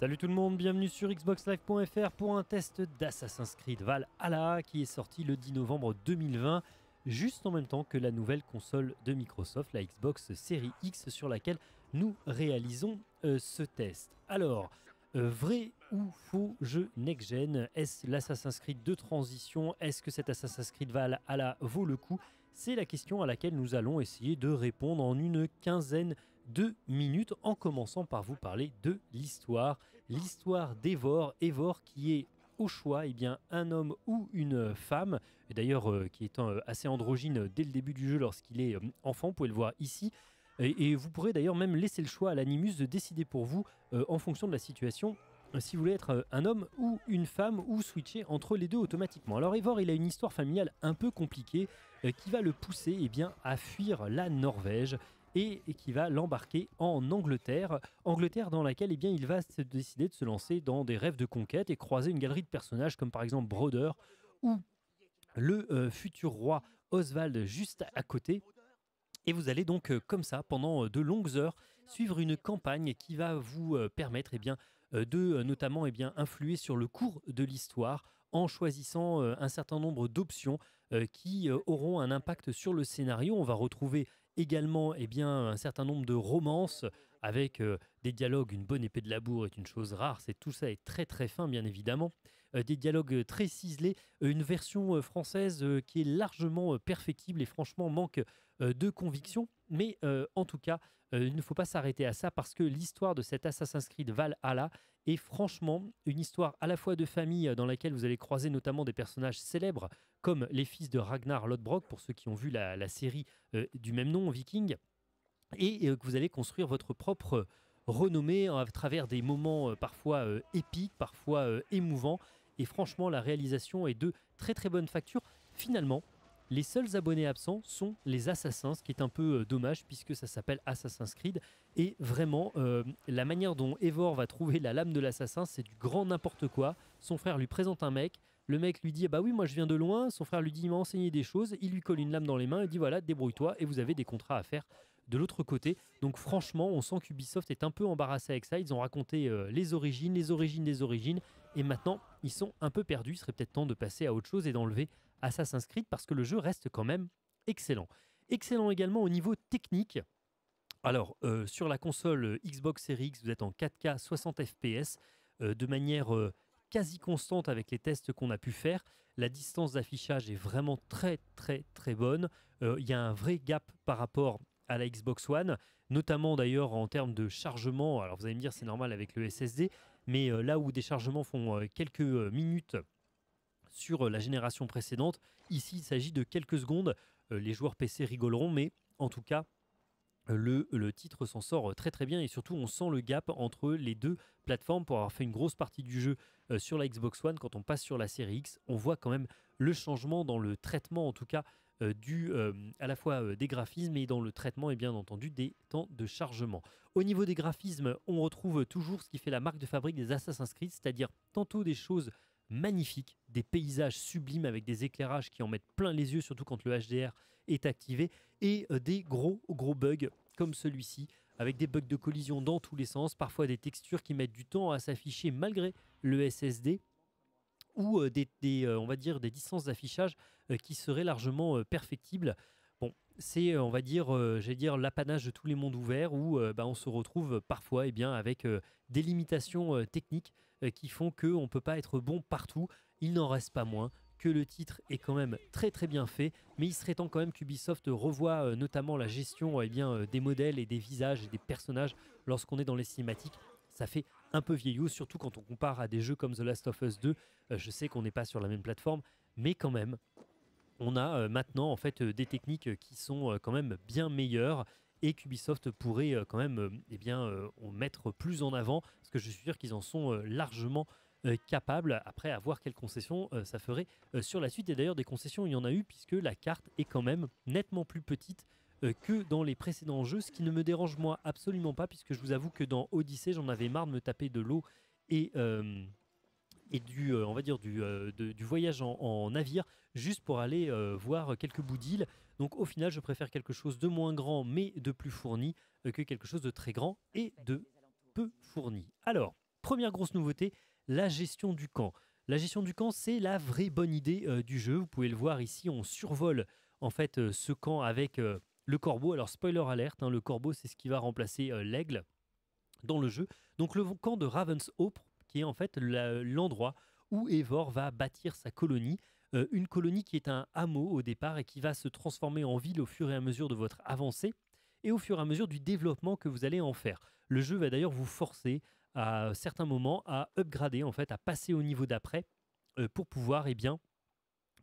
Salut tout le monde, bienvenue sur xboxlive.fr pour un test d'Assassin's Creed Valhalla qui est sorti le 10 novembre 2020, juste en même temps que la nouvelle console de Microsoft, la Xbox Series X sur laquelle nous réalisons euh, ce test. Alors, euh, vrai ou faux jeu next-gen Est-ce l'Assassin's Creed de transition? Est-ce que cet Assassin's Creed Valhalla vaut le coup? C'est la question à laquelle nous allons essayer de répondre en une quinzaine de minutes en commençant par vous parler de l'histoire. L'histoire d'Evor, Evor qui est au choix eh bien, un homme ou une femme, d'ailleurs euh, qui est euh, assez androgyne dès le début du jeu lorsqu'il est euh, enfant, vous pouvez le voir ici. Et, vous pourrez d'ailleurs même laisser le choix à l'animus de décider pour vous en fonction de la situation si vous voulez être un homme ou une femme ou switcher entre les deux automatiquement. Alors Evor, il a une histoire familiale un peu compliquée qui va le pousser eh bien, à fuir la Norvège et, qui va l'embarquer en Angleterre. Angleterre dans laquelle eh bien, il va se décider de se lancer dans des rêves de conquête et croiser une galerie de personnages comme par exemple Broder ou le euh, futur roi Oswald juste à côté. Et vous allez donc euh, comme ça pendant euh, de longues heures suivre une campagne qui va vous permettre eh bien, de notamment eh bien, influer sur le cours de l'histoire en choisissant un certain nombre d'options qui auront un impact sur le scénario. On va retrouver également eh bien, un certain nombre de romances avec euh, des dialogues. Une bonne épée de labour est une chose rare, c'est tout ça est très très fin bien évidemment. Euh, des dialogues très ciselés, euh, une version française qui est largement perfectible et franchement manque de conviction. Mais en tout cas, il ne faut pas s'arrêter à ça parce que l'histoire de cet Assassin's Creed Valhalla est franchement une histoire à la fois de famille dans laquelle vous allez croiser notamment des personnages célèbres comme les fils de Ragnar Lodbrok pour ceux qui ont vu la, série du même nom, Viking, et que vous allez construire votre propre renommée à travers des moments parfois épiques, parfois émouvants. Et franchement, la réalisation est de très très bonne facture. Finalement, les seuls abonnés absents sont les assassins, ce qui est un peu euh, dommage puisque ça s'appelle Assassin's Creed. Et vraiment, euh, la manière dont Evor va trouver la lame de l'assassin, c'est du grand n'importe quoi. Son frère lui présente un mec, le mec lui dit Bah oui, moi je viens de loin. Son frère lui dit Il m'a enseigné des choses. Il lui colle une lame dans les mains et dit Voilà, débrouille-toi et vous avez des contrats à faire de l'autre côté. Donc franchement, on sent qu'Ubisoft est un peu embarrassé avec ça. Ils ont raconté euh, les origines, les origines des origines. Et maintenant, ils sont un peu perdus. Il serait peut-être temps de passer à autre chose et d'enlever Assassin's Creed parce que le jeu reste quand même excellent. Excellent également au niveau technique. Alors, euh, sur la console euh, Xbox Series X, vous êtes en 4K 60 FPS de manière quasi constante avec les tests qu'on a pu faire. La distance d'affichage est vraiment très très très bonne. Il y a un vrai gap par rapport à la Xbox One, notamment d'ailleurs en termes de chargement. Alors vous allez me dire c'est normal avec le SSD, mais euh, là où des chargements font euh, quelques euh, minutes sur la génération précédente, ici il s'agit de quelques secondes. les joueurs PC rigoleront, mais en tout cas le, le, titre s'en sort très très bien et surtout on sent le gap entre les deux plateformes pour avoir fait une grosse partie du jeu sur la Xbox One. Quand on passe sur la série X, on voit quand même le changement dans le traitement en tout cas du, euh, à la fois euh, des graphismes et dans le traitement et bien entendu des temps de chargement. Au niveau des graphismes, on retrouve toujours ce qui fait la marque de fabrique des Assassin's Creed, c'est-à-dire tantôt des choses magnifiques, des paysages sublimes avec des éclairages qui en mettent plein les yeux, surtout quand le HDR est activé, et des gros gros bugs comme celui-ci, avec des bugs de collision dans tous les sens, parfois des textures qui mettent du temps à s'afficher malgré le SSD ou euh, des, euh, on va dire, des distances d'affichage euh, qui seraient largement perfectibles. Bon, c'est, on va dire, j'allais dire, l'apanage de tous les mondes ouverts où bah, on se retrouve parfois eh bien, avec des limitations techniques qui font qu'on ne peut pas être bon partout. Il n'en reste pas moins que le titre est quand même très très bien fait, mais il serait temps quand même qu'Ubisoft revoie notamment la gestion eh bien, des modèles et des visages et des personnages lorsqu'on est dans les cinématiques ça fait un peu vieillot, surtout quand on compare à des jeux comme The Last of Us 2. Euh, je sais qu'on n'est pas sur la même plateforme, mais quand même, on a euh, maintenant en fait euh, des techniques qui sont quand même bien meilleures et qu'Ubisoft pourrait quand même eh bien, mettre plus en avant, parce que je suis sûr qu'ils en sont largement capables. Après, à voir quelles concessions ça ferait sur la suite. Et d'ailleurs, des concessions, il y en a eu, puisque la carte est quand même nettement plus petite que dans les précédents jeux, ce qui ne me dérange moi absolument pas, puisque je vous avoue que dans Odyssey, j'en avais marre de me taper de l'eau et, euh, et du, euh, on va dire du, du voyage en, navire, juste pour aller voir quelques bouts d'île. Donc au final, je préfère quelque chose de moins grand, mais de plus fourni, que quelque chose de très grand et de peu fourni. Alors, Première grosse nouveauté, la gestion du camp. La gestion du camp, c'est la vraie bonne idée euh, du jeu. Vous pouvez le voir ici, on survole en fait euh, ce camp avec euh, le corbeau. Alors spoiler alerte, hein, le corbeau c'est ce qui va remplacer l'aigle dans le jeu. Donc le camp de Ravenshope, qui est en fait l'endroit où Eivor va bâtir sa colonie. une colonie qui est un hameau au départ et qui va se transformer en ville au fur et à mesure de votre avancée et au fur et à mesure du développement que vous allez en faire. Le jeu va d'ailleurs vous forcer à certains moments à upgrader, en fait, à passer au niveau d'après euh, pour pouvoir eh bien,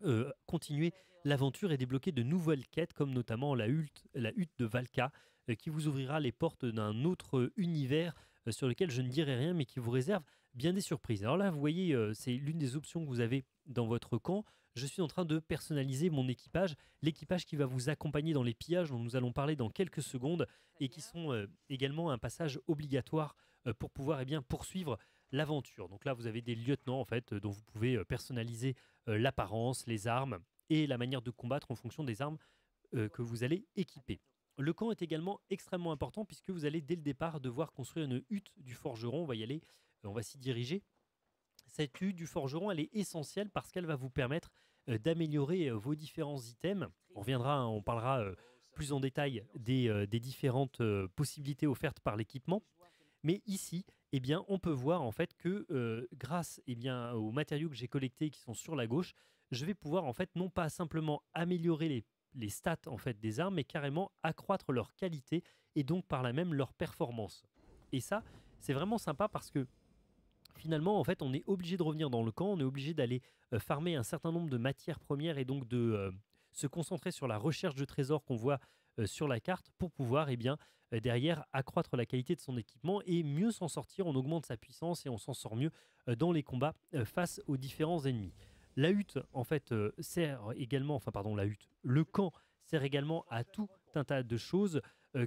euh, continuer l'aventure et débloquer de nouvelles quêtes, comme notamment la hutte, la hutte de Valka, euh, qui vous ouvrira les portes d'un autre univers sur lequel je ne dirai rien, mais qui vous réserve bien des surprises. Alors là, vous voyez, c'est l'une des options que vous avez dans votre camp. Je suis en train de personnaliser mon équipage, l'équipage qui va vous accompagner dans les pillages dont nous allons parler dans quelques secondes et qui sont également un passage obligatoire euh, pour pouvoir eh bien, poursuivre l'aventure. Donc là, vous avez des lieutenants en fait euh, dont vous pouvez euh, personnaliser l'apparence, les armes et la manière de combattre en fonction des armes que vous allez équiper. Le camp est également extrêmement important puisque vous allez dès le départ devoir construire une hutte du forgeron. On va y aller, on va s'y diriger. Cette hutte du forgeron, elle est essentielle parce qu'elle va vous permettre d'améliorer vos différents items. On reviendra, hein, on parlera plus en détail des différentes possibilités offertes par l'équipement. Mais ici, eh bien, on peut voir en fait que euh, grâce eh bien, aux matériaux que j'ai collectés qui sont sur la gauche, je vais pouvoir en fait non pas simplement améliorer les, stats en fait des armes, mais carrément accroître leur qualité et donc par là même leur performance. Et ça, c'est vraiment sympa parce que finalement, en fait, on est obligé de revenir dans le camp, on est obligé d'aller euh, farmer un certain nombre de matières premières et donc de euh, se concentrer sur la recherche de trésors qu'on voit sur la carte pour pouvoir eh bien, derrière accroître la qualité de son équipement et mieux s'en sortir. On augmente sa puissance et on s'en sort mieux euh, dans les combats euh, face aux différents ennemis. La hutte, en fait, sert également, enfin pardon, la hutte, le camp sert également à tout un tas de choses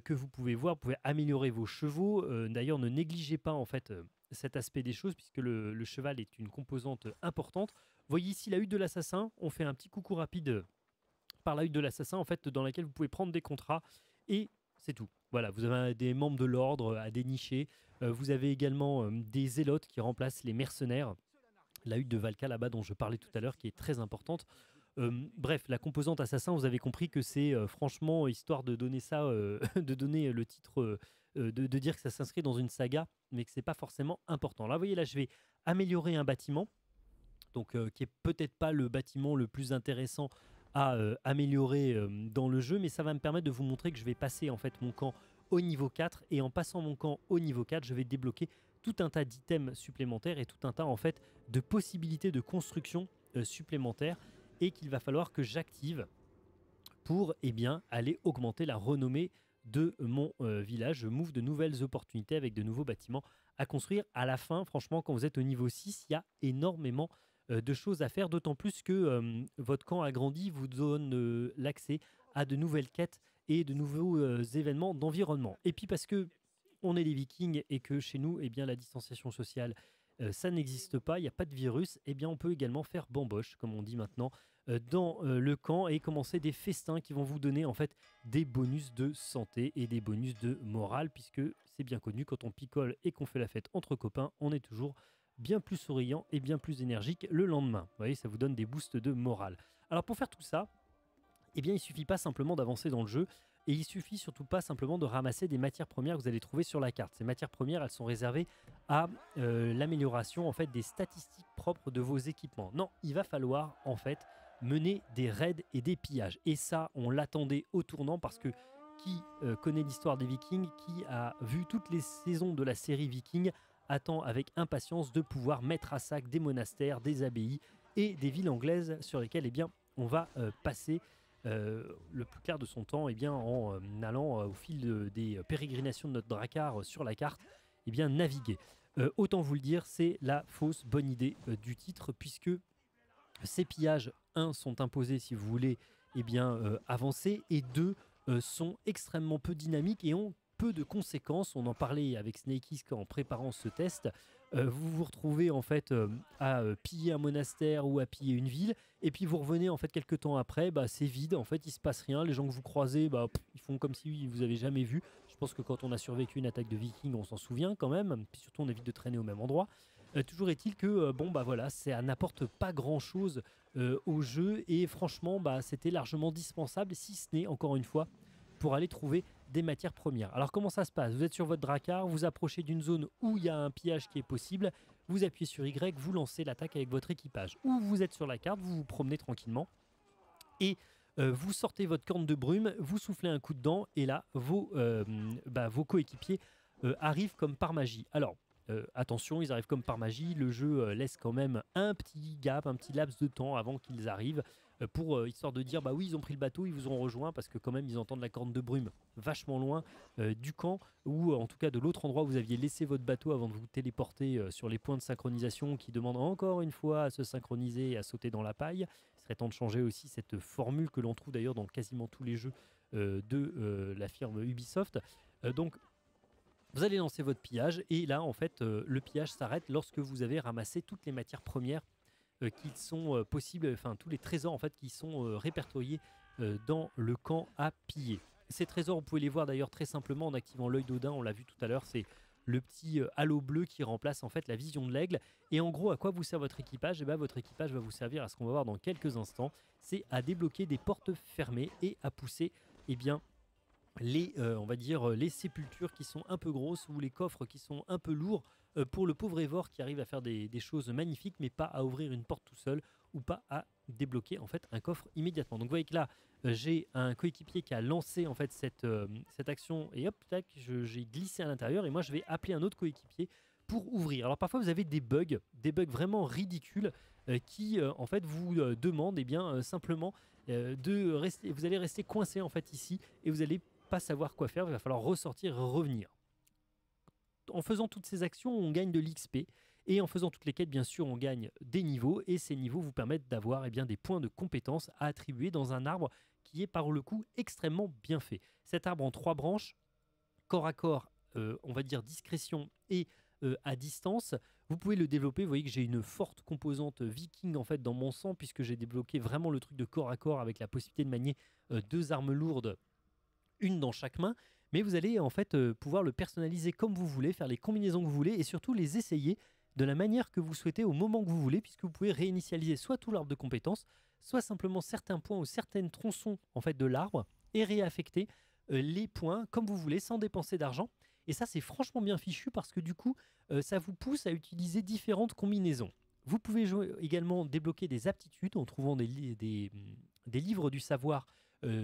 que vous pouvez voir. Vous pouvez améliorer vos chevaux. D'ailleurs, ne négligez pas en fait cet aspect des choses puisque le, le, cheval est une composante importante. Voyez ici la hutte de l'assassin. On fait un petit coucou rapide par la hutte de l'assassin en fait dans laquelle vous pouvez prendre des contrats et c'est tout. Voilà, vous avez des membres de l'ordre à dénicher. Euh, vous avez également euh, des zélotes qui remplacent les mercenaires. La hutte de Valka là-bas dont je parlais tout à l'heure qui est très importante. Euh, bref, la composante assassin, vous avez compris que c'est franchement histoire de donner ça, de donner le titre, de, de, dire que ça s'inscrit dans une saga, mais que c'est pas forcément important. Là, vous voyez, là, je vais améliorer un bâtiment, donc qui est peut-être pas le bâtiment le plus intéressant à euh, améliorer euh, dans le jeu, mais ça va me permettre de vous montrer que je vais passer en fait mon camp au niveau 4 et en passant mon camp au niveau 4, je vais débloquer tout un tas d'items supplémentaires et tout un tas en fait de possibilités de construction euh, supplémentaires et qu'il va falloir que j'active pour eh bien aller augmenter la renommée de mon village. Je m'ouvre de nouvelles opportunités avec de nouveaux bâtiments à construire. À la fin, franchement, quand vous êtes au niveau 6, il y a énormément de choses à faire, d'autant plus que euh, votre camp agrandi vous donne euh, l'accès à de nouvelles quêtes et de nouveaux événements d'environnement. Et puis parce que on est les vikings et que chez nous, eh bien, la distanciation sociale, ça n'existe pas, il n'y a pas de virus, eh bien, on peut également faire bamboche, comme on dit maintenant, dans le camp et commencer des festins qui vont vous donner en fait des bonus de santé et des bonus de morale, puisque c'est bien connu, quand on picole et qu'on fait la fête entre copains, on est toujours bien plus souriant et bien plus énergique le lendemain. Vous voyez, ça vous donne des boosts de morale. Alors pour faire tout ça, eh bien, il suffit pas simplement d'avancer dans le jeu, et il suffit surtout pas simplement de ramasser des matières premières que vous allez trouver sur la carte. Ces matières premières, elles sont réservées à euh, l'amélioration en fait des statistiques propres de vos équipements. Non, il va falloir en fait mener des raids et des pillages. Et ça, on l'attendait au tournant parce que qui euh, connaît l'histoire des Vikings, qui a vu toutes les saisons de la série Viking, attend avec impatience de pouvoir mettre à sac des monastères, des abbayes et des villes anglaises sur lesquelles eh on va euh, passer euh, le plus clair de son temps eh en euh, allant au fil des pérégrinations de notre dracar sur la carte eh bien, naviguer. autant vous le dire, c'est la fausse bonne idée du titre puisque ces pillages, un, sont imposés si vous voulez eh et deux, sont extrêmement peu dynamiques et ont peu de conséquences. On en parlait avec Snake en préparant ce test. Euh, vous vous retrouvez en fait euh, à euh, piller un monastère ou à piller une ville, et puis vous revenez en fait quelques temps après, bah, c'est vide, en fait il se passe rien, les gens que vous croisez, bah, ils font comme si vous avez jamais vu. Je pense que quand on a survécu une attaque de vikings, on s'en souvient quand même, puis surtout on évite de traîner au même endroit. toujours est-il que bon bah voilà, ça n'apporte pas grand chose au jeu et franchement bah c'était largement dispensable si ce n'est encore une fois pour aller trouver des matières premières. Alors comment ça se passe? Vous êtes sur votre dracar, vous approchez d'une zone où il y a un pillage qui est possible, vous appuyez sur Y, vous lancez l'attaque avec votre équipage. Ou vous êtes sur la carte, vous vous promenez tranquillement et euh, vous sortez votre corne de brume, vous soufflez un coup dedans et là vos, euh, bah, coéquipiers euh, arrivent comme par magie. Alors attention, ils arrivent comme par magie, le jeu laisse quand même un petit gap, un petit laps de temps avant qu'ils arrivent. Euh, pour euh, histoire de dire bah oui ils ont pris le bateau, ils vous ont rejoint parce que quand même ils entendent la corne de brume vachement loin euh, du camp ou en tout cas de l'autre endroit où vous aviez laissé votre bateau avant de vous téléporter sur les points de synchronisation qui demandent encore une fois à se synchroniser et à sauter dans la paille. Il serait temps de changer aussi cette formule que l'on trouve d'ailleurs dans quasiment tous les jeux de la firme Ubisoft. donc vous allez lancer votre pillage et là en fait le pillage s'arrête lorsque vous avez ramassé toutes les matières premières qui sont euh, possibles, enfin tous les trésors en fait qui sont euh, répertoriés dans le camp à piller. Ces trésors, vous pouvez les voir d'ailleurs très simplement en activant l'œil d'Odin, on l'a vu tout à l'heure, c'est le petit halo bleu qui remplace en fait la vision de l'aigle. Et en gros, à quoi vous sert votre équipage? Et eh bien, votre équipage va vous servir à ce qu'on va voir dans quelques instants, c'est à débloquer des portes fermées et à pousser eh bien, les, on va dire, les sépultures qui sont un peu grosses ou les coffres qui sont un peu lourds euh, pour le pauvre Evor qui arrive à faire des, choses magnifiques, mais pas à ouvrir une porte tout seul ou pas à débloquer en fait un coffre immédiatement. Donc vous voyez que là, euh, j'ai un coéquipier qui a lancé en fait cette, euh, cette action et hop, tac, j'ai glissé à l'intérieur et moi je vais appeler un autre coéquipier pour ouvrir. Alors parfois vous avez des bugs, des bugs vraiment ridicules qui en fait vous demandent et eh bien simplement de rester, vous allez rester coincé en fait ici et vous n'allez pas savoir quoi faire. Il va falloir ressortir revenir en faisant toutes ces actions, on gagne de l'XP. Et en faisant toutes les quêtes, bien sûr, on gagne des niveaux. Et ces niveaux vous permettent d'avoir eh des points de compétences à attribuer dans un arbre qui est par le coup extrêmement bien fait. Cet arbre en trois branches, corps à corps, euh, on va dire discrétion et euh, à distance. Vous pouvez le développer. Vous voyez que j'ai une forte composante viking en fait dans mon sang puisque j'ai débloqué vraiment le truc de corps à corps avec la possibilité de manier euh, deux armes lourdes, une dans chaque main mais vous allez en fait euh, pouvoir le personnaliser comme vous voulez, faire les combinaisons que vous voulez et surtout les essayer de la manière que vous souhaitez au moment que vous voulez, puisque vous pouvez réinitialiser soit tout l'arbre de compétences, soit simplement certains points ou certaines tronçons en fait de l'arbre et réaffecter euh, les points comme vous voulez sans dépenser d'argent. Et ça c'est franchement bien fichu parce que du coup euh, ça vous pousse à utiliser différentes combinaisons. Vous pouvez également débloquer des aptitudes en trouvant des, des livres du savoir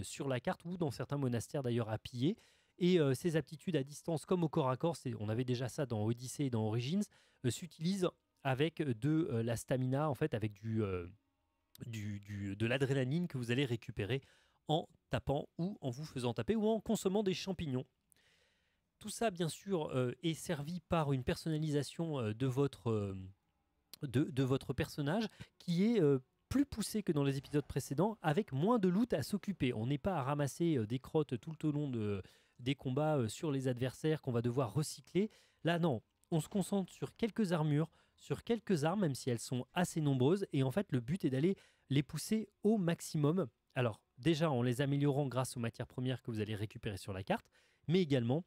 sur la carte ou dans certains monastères d'ailleurs à piller. Et euh, ces aptitudes à distance, comme au corps à corps, on avait déjà ça dans Odyssey et dans Origins, euh, s'utilisent avec de euh, la stamina, en fait, avec du, du, de l'adrénaline que vous allez récupérer en tapant ou en vous faisant taper ou en consommant des champignons. Tout ça, bien sûr, est servi par une personnalisation de votre, de, votre personnage qui est plus poussé que dans les épisodes précédents, avec moins de loot à s'occuper. On n'est pas à ramasser des crottes tout le long de, des combats euh, sur les adversaires qu'on va devoir recycler. Là, non, on se concentre sur quelques armures, sur quelques armes, même si elles sont assez nombreuses. Et en fait, le but est d'aller les pousser au maximum. Alors, déjà en les améliorant grâce aux matières premières que vous allez récupérer sur la carte, mais également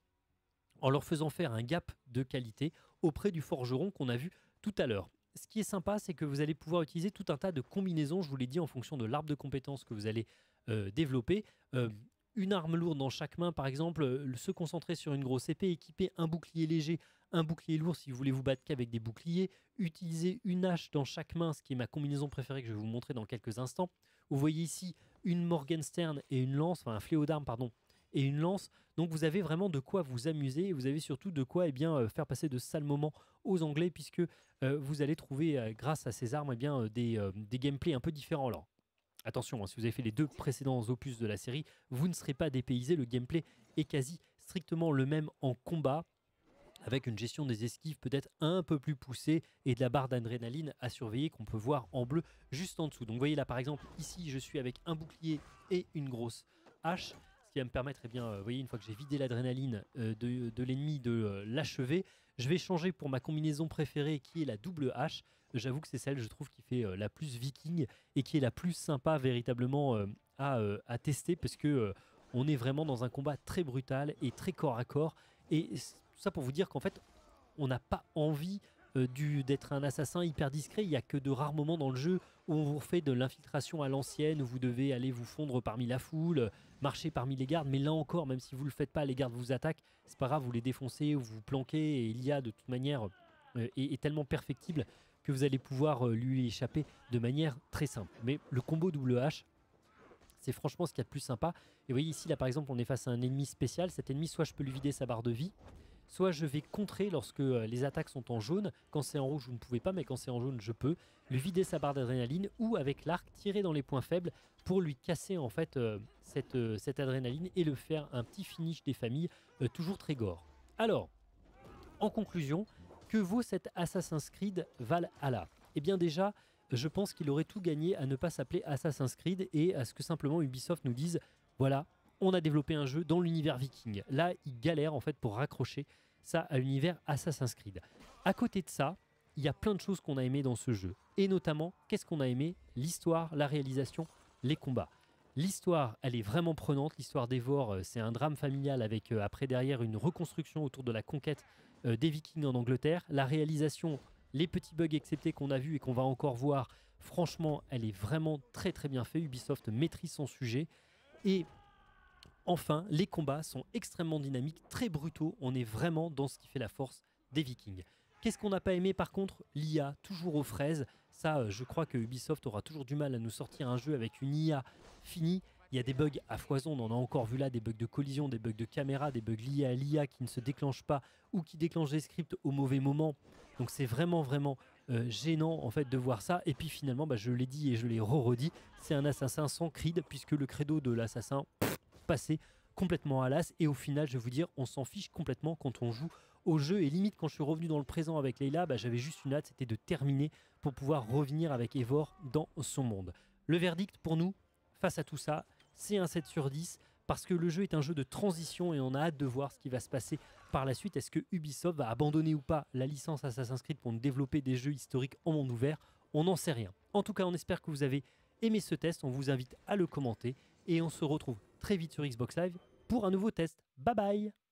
en leur faisant faire un gap de qualité auprès du forgeron qu'on a vu tout à l'heure. Ce qui est sympa, c'est que vous allez pouvoir utiliser tout un tas de combinaisons, je vous l'ai dit, en fonction de l'arbre de compétences que vous allez euh, développer. Euh, une arme lourde dans chaque main, par exemple, euh, se concentrer sur une grosse épée, équiper un bouclier léger, un bouclier lourd si vous voulez vous battre qu'avec des boucliers, utiliser une hache dans chaque main, ce qui est ma combinaison préférée que je vais vous montrer dans quelques instants. Vous voyez ici une Morgenstern et une lance, enfin un fléau d'armes, pardon, et une lance. Donc vous avez vraiment de quoi vous amuser et vous avez surtout de quoi eh bien, euh, faire passer de sales moments aux Anglais puisque euh, vous allez trouver grâce à ces armes eh bien, des, des gameplays un peu différents. Alors Attention, hein, si vous avez fait les deux précédents opus de la série, vous ne serez pas dépaysé. Le gameplay est quasi strictement le même en combat, avec une gestion des esquives peut-être un peu plus poussée et de la barre d'adrénaline à surveiller qu'on peut voir en bleu juste en dessous. Donc vous voyez là par exemple, ici je suis avec un bouclier et une grosse hache. Ce qui va me permettre, eh bien, euh, vous voyez, une fois que j'ai vidé l'adrénaline euh, de, l'ennemi, de euh, l'achever, je vais changer pour ma combinaison préférée qui est la double hache. J'avoue que c'est celle, je trouve, qui fait la plus viking et qui est la plus sympa véritablement à, tester parce que on est vraiment dans un combat très brutal et très corps à corps. Et tout ça pour vous dire qu'en fait, on n'a pas envie du- d'être un assassin hyper discret. Il n'y a que de rares moments dans le jeu où on vous fait de l'infiltration à l'ancienne, où vous devez aller vous fondre parmi la foule, euh, marcher parmi les gardes. Mais là encore, même si vous le faites pas, les gardes vous attaquent. C'est pas grave, vous les défoncez ou vous vous planquez. Et l'IA, de toute manière, euh, est, est tellement perfectible que vous allez pouvoir euh, lui échapper de manière très simple. Mais le combo double H, c'est franchement ce qu'il y a de plus sympa. Et vous voyez ici, là par exemple, on est face à un ennemi spécial. Cet ennemi, soit je peux lui vider sa barre de vie, soit je vais contrer lorsque euh, les attaques sont en jaune. Quand c'est en rouge, vous ne pouvez pas, mais quand c'est en jaune, je peux. Lui vider sa barre d'adrénaline ou avec l'arc, tirer dans les points faibles pour lui casser en fait euh, cette, euh, cette adrénaline et le faire un petit finish des familles, toujours très gore. Alors, en conclusion, que vaut cet Assassin's Creed Valhalla? Eh bien déjà, je pense qu'il aurait tout gagné à ne pas s'appeler Assassin's Creed et à ce que simplement Ubisoft nous dise voilà, on a développé un jeu dans l'univers viking. Là, ils galèrent en fait pour raccrocher ça à l'univers Assassin's Creed. À côté de ça, il y a plein de choses qu'on a aimé dans ce jeu. Et notamment, qu'est-ce qu'on a aimé? L'histoire, la réalisation, les combats. L'histoire, elle est vraiment prenante. L'histoire d'Evor, euh, c'est un drame familial avec euh, après derrière une reconstruction autour de la conquête euh, des Vikings en Angleterre. La réalisation, les petits bugs exceptés qu'on a vus et qu'on va encore voir, franchement, elle est vraiment très très bien faite. Ubisoft maîtrise son sujet. Et enfin, les combats sont extrêmement dynamiques, très brutaux. On est vraiment dans ce qui fait la force des Vikings. Qu'est-ce qu'on n'a pas aimé par contre? L'IA, toujours aux fraises. Ça, euh, je crois que Ubisoft aura toujours du mal à nous sortir un jeu avec une IA finie. Il y a des bugs à foison, on en a encore vu là, des bugs de collision, des bugs de caméra, des bugs liés à l'IA qui ne se déclenchent pas ou qui déclenchent des scripts au mauvais moment. Donc c'est vraiment vraiment euh, gênant en fait de voir ça. Et puis finalement, bah, je l'ai dit et je l'ai re-redit, c'est un assassin sans creed puisque le credo de l'assassin passé complètement à l'as. Et au final, je vais vous dire, on s'en fiche complètement quand on joue au jeu. Et limite, quand je suis revenu dans le présent avec Leila, bah, j'avais juste une hâte, c'était de terminer pour pouvoir revenir avec Evor dans son monde. Le verdict pour nous, face à tout ça, c'est un 7 sur 10 parce que le jeu est un jeu de transition et on a hâte de voir ce qui va se passer par la suite. Est-ce que Ubisoft va abandonner ou pas la licence Assassin's Creed pour développer des jeux historiques en monde ouvert? On n'en sait rien. En tout cas, on espère que vous avez aimé ce test. On vous invite à le commenter et on se retrouve très vite sur Xbox Live pour un nouveau test. Bye bye